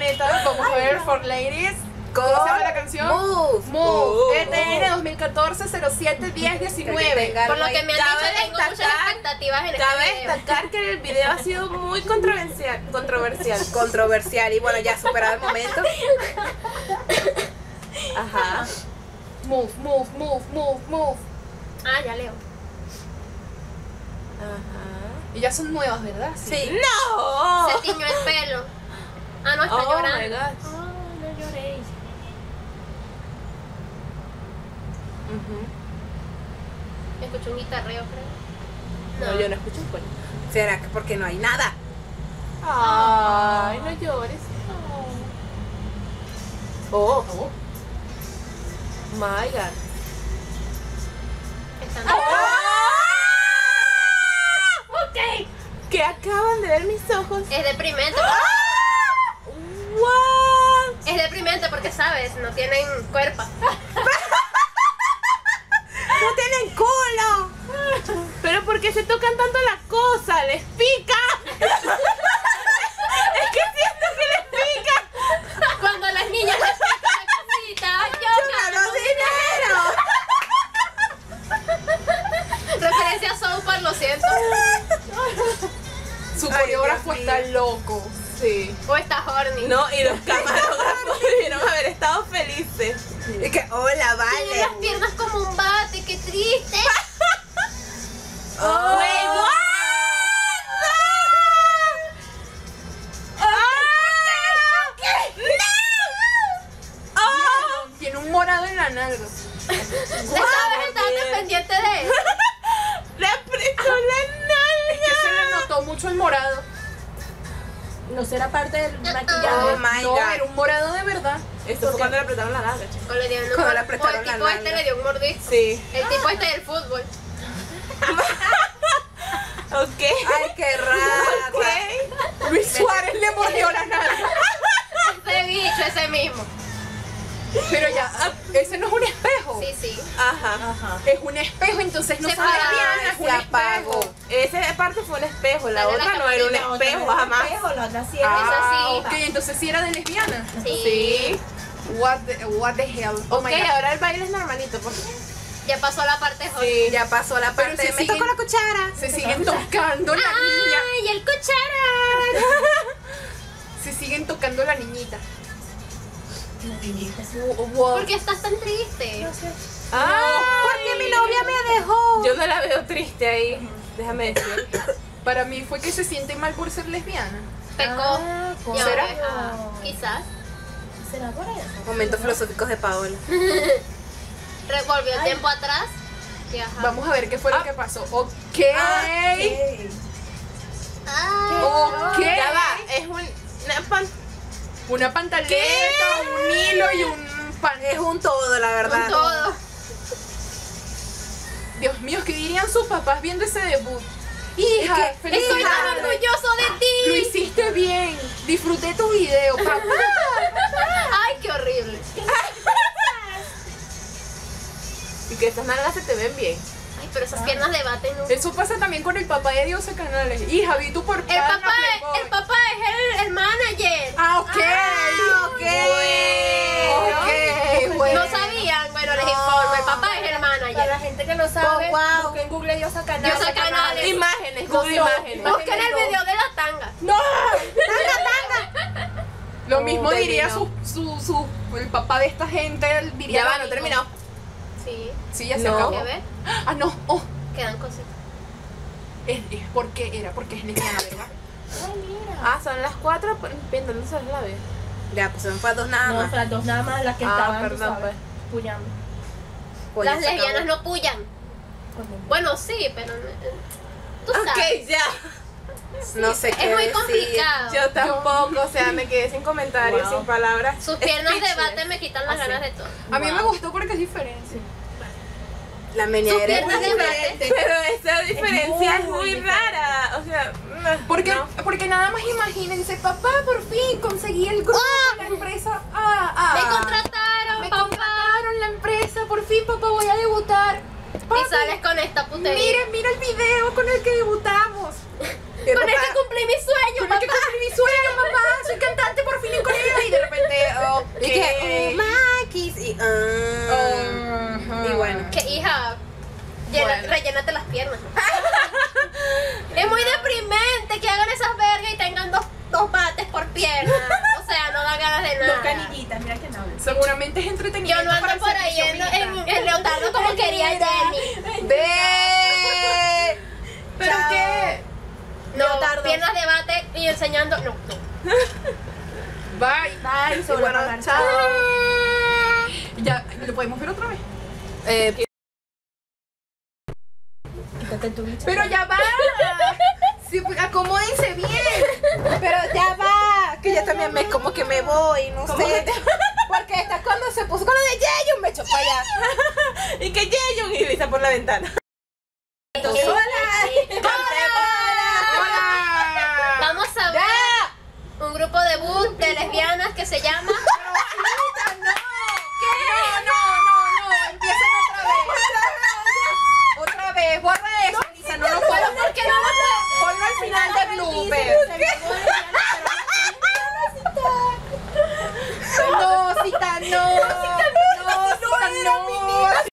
planeta. Vamos a ver For Ladies. ¿Cómo se llama la canción? Move. Move. ETN 2014 07 10 19. Por lo que me han Cabe dicho, tengo muchas destacar- expectativas en Cabe este video. destacar que el video ha sido muy controversial. controversial. Controversial. Y bueno, ya superado el momento. Ajá. Move, move, move, move, move. Ah, ya leo. Ajá. Y ya son nuevas, ¿verdad? Sí. ¡No! Se tiñó el pelo. Ah, no, está Oh my llorando. God. Oh, no lloréis. Ujú. Escucho un guitarreo, creo. No, yo no escucho un cuento. ¿Será que porque no hay nada? Ay, no llores. Oh, Oh. my God. Están Ok. Que acaban de ver mis ojos. Es deprimente. What? Es deprimente porque, ¿sabes? No tienen cuerpo. ¡No tienen culo! Pero porque se tocan tanto la cosa, les pica. es que siento que les pica. Cuando las niñas les pican la cosita, yo ¡Gano dinero! Referencia a South Park, lo siento. Su coreógrafo está loco. Sí. O está horny. No, y los camarógrafos debieron haber estado felices. Y que, hola, Tiene vale. las piernas como un bate, qué triste. Oh. Oh. Tiene un morado en la nalga. ¿Sabes? Estaba pendiente de eso. Le apretó la Es que se le nalga. notó mucho el morado. No será parte del Oh maquillaje. my no, god. era un morado de verdad. Esto fue cuando le apretaron la nalga, chicos. Le dieron un Cuando le apretaron el la tipo este le dio un mordisco. Sí. El tipo este del fútbol. Ok. Ay, qué raro. Luis Suárez le mordió la nalga. Ese bicho, ese mismo. Pero ya, ah, ese no es un espejo. Sí, sí. Ajá. Ajá. Es un espejo, entonces no Se un se apagó. Espejo. Esa parte fue un espejo, la la otra no era un La otra espejo no era jamás. espejo, la otra sí Ah, era ok, entonces sí era de lesbiana. Sí. Sí. What the, what the hell? Oh Ok, my God. ahora el baile es normalito, por Ya pasó la parte hot. Sí. Ya pasó la Pero parte. se Me siguen- tocó la cuchara. Se siguen tocando la niña. ¡Ay, el cuchara! Se siguen tocando la niñita. ¿Por qué estás tan triste? Ah, Porque mi novia me dejó. Yo no la veo triste ahí. Déjame decir. Para mí fue que se siente mal por ser lesbiana. Pecó. Ah, ¿Será? ah, quizás. ¿Será por eso? Momentos filosóficos de Paola. Revolvió el tiempo atrás. Y ajá. Vamos a ver qué fue Ah. lo que pasó. Ok. Ey, Ay, Ok. Ya va, es un. Una pan- Una pantaleta, ¿Qué? un hilo y un pan. Es un todo, la verdad. todo. Dios mío, ¿qué dirían sus papás viendo ese debut? Hija, Es que- Estoy tan orgulloso de Lo ti. hiciste bien. Disfruté tu video, papá. Ay, qué horrible. Y que estas nalgas se te ven bien. Ay, pero esas piernas de bate no. Eso pasa también con el papá de Dios Canales. Hija, vi tu por El papá, el papá es el, el manager. Ah, ok. ok. Gente que no sabe, Oh, wow. busquen en Google Diosa Canales. Diosa Canales. Imágenes, Google No, imágenes. no. Busquen el video de la tanga. ¡No! Lo Oh, mismo baby, diría no. su, su, su, el papá de esta gente, diría Ya lo va, no terminó. Sí. Sí, ya se No. acabó. Ah, no, oh, Quedan cositas. es, es porque era, porque es lesbiana, ¿verdad? Ay, mira. Ah, son las cuatro, pero viendo, no sabes la vez. Ya, pues se me fue a dos nada No, más. fue las dos nada más las que Ah, estaban, tú perdón, sabes, pues. puyando. Pues Las acabó. lesbianas no pullan. Bueno, sí, pero. eh, Tú sabes. Ok, ya. No sé qué Es muy decir. complicado. Yo tampoco, o sea, me quedé sin comentarios, Wow. sin palabras. Sus piernas de bate me quitan las Así. ganas de todo. A mí me gustó porque es diferente. La meñera es muy diferente. Pero esa diferencia es muy rara. O sea, no, Porque, no. porque nada más imagínense, papá, por fin conseguí el grupo sales con esta putería. Miren, mira el video con el que debutamos. Eh, con papá, este cumplí mi sueño, con el que cumplí mi sueño, papá. Soy cantante por fin en Corea. Y de repente, oh, okay. que, oh, Y, uh, bueno. Que hija, llena, bueno. rellénate las piernas. es muy deprimente que hagan esas vergas y tengan dos, dos bates por pierna. O sea, no da ganas de nada. Dos canillitas, mira que no. Seguramente es entretenido. Yo no ando por ahí en, en, como quería enseñando. No, no. Bye. Bye, sobre bueno, chao. Ya, ¿lo podemos ver otra vez? Eh. Pero ya va. Sí, pues, acomódense bien. pero ya va. Que yo también me como que me voy, no ¿Cómo sé. te- Porque esta cuando se puso con lo de Yeyo me echó para allá. Y que Jayon y Lisa por la ventana. ¡Hola! Vamos a ver un grupo de boot de lesbianas que se llama.